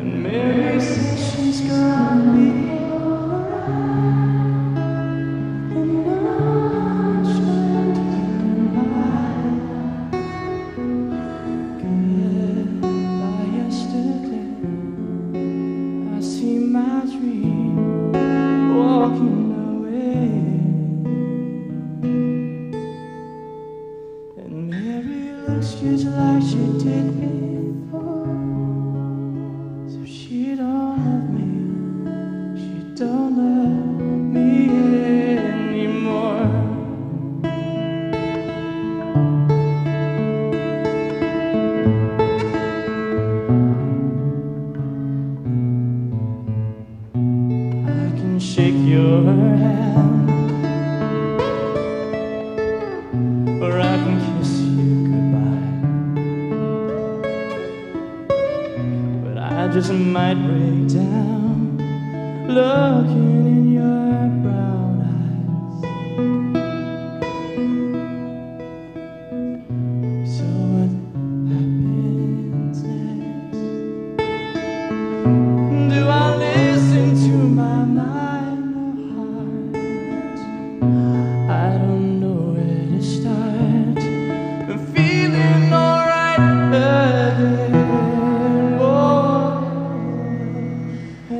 And Mary says she's gonna be alright. And I'm yesterday. I see my dream walking. shake your hand, or I can kiss you goodbye. But I just might break down looking in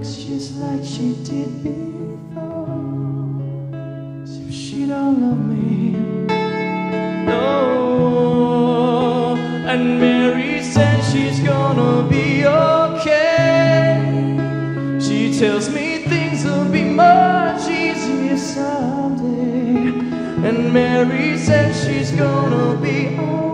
looks just like she did before. So she don't love me. No. And Mary said she's gonna be okay. She tells me things will be much easier someday. And Mary said she's gonna be okay.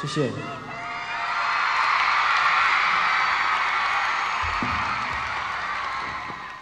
谢谢